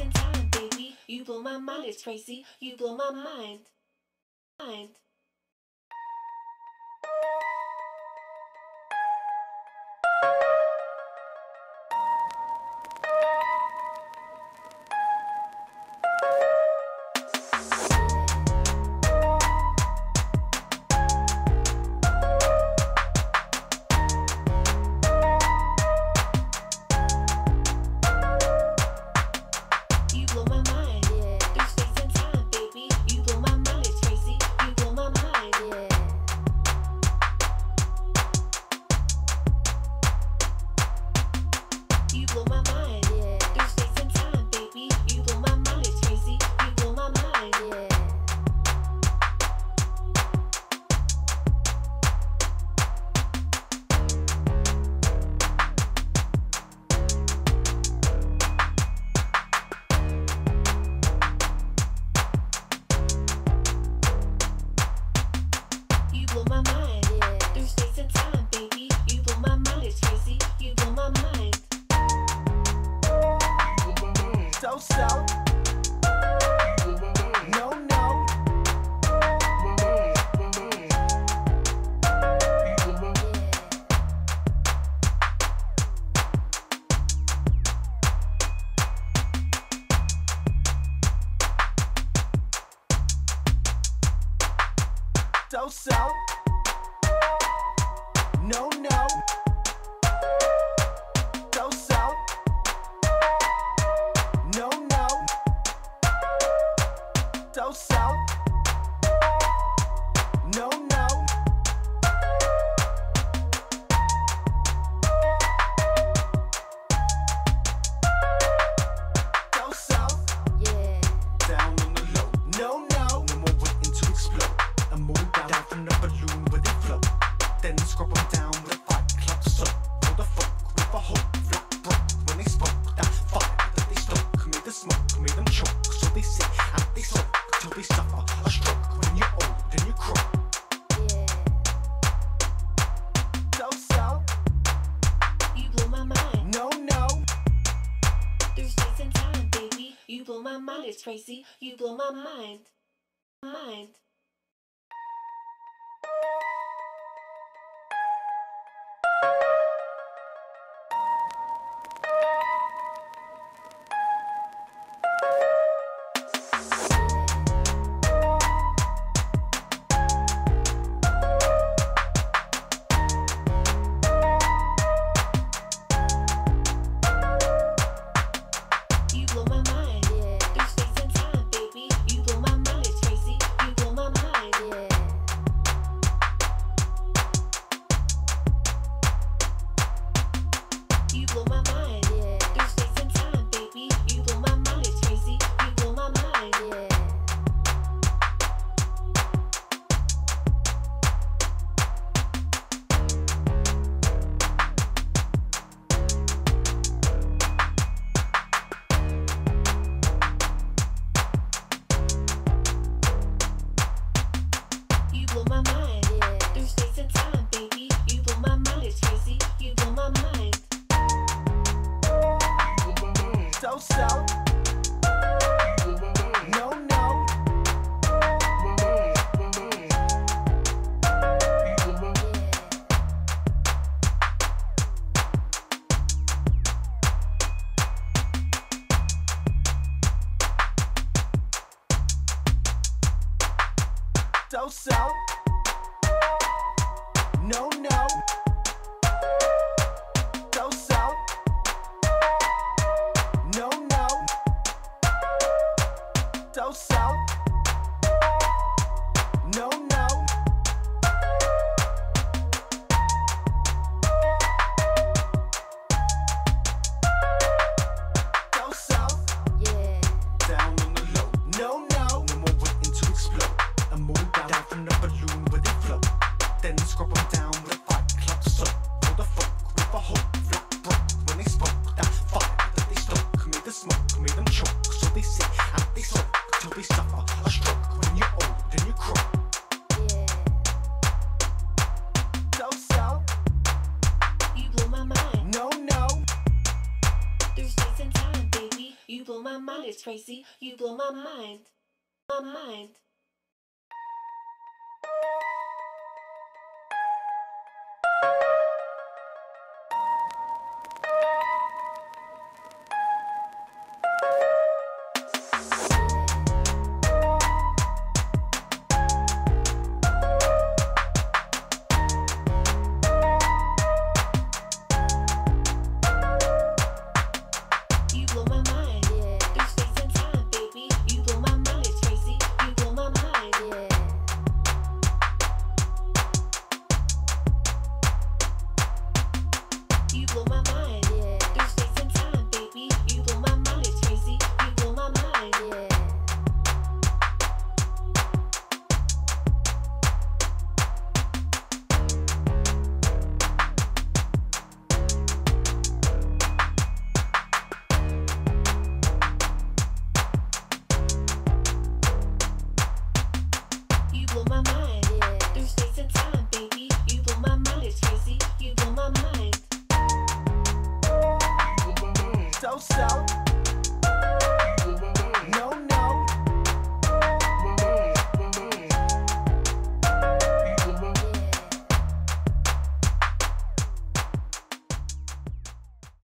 in time, baby. You blow my mind, it's crazy. You blow my mind. Mind. yourself. made them choke. So they sit and they soak till they suffer a stroke when you're old and you croak. You blow my mind, it's crazy. You blow my mind. Mind. So so. do suffer? A stroke when you're old and you baby, You blow my mind, it's crazy. You blow my mind, my mind.